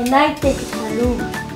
Can I take a room?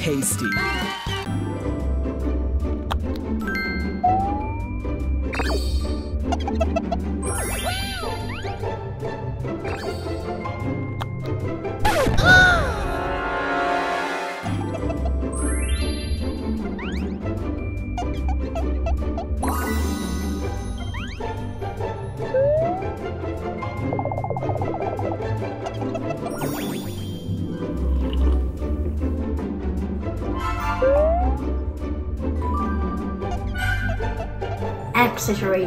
Tasty. Accessory.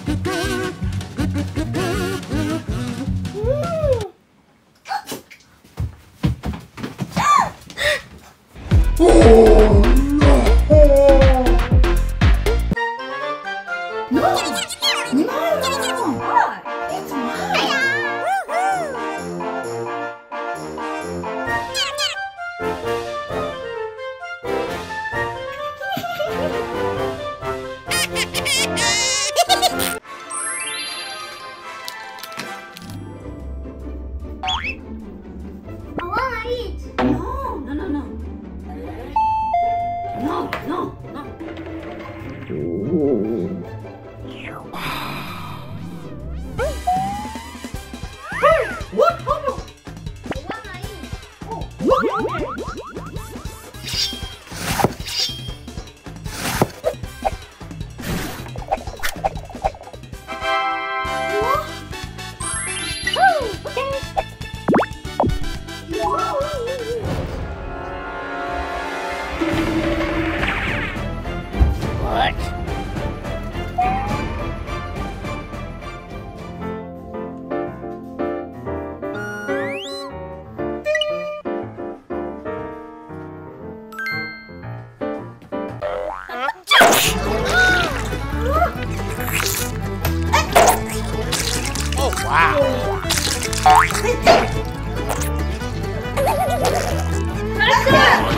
Yeah.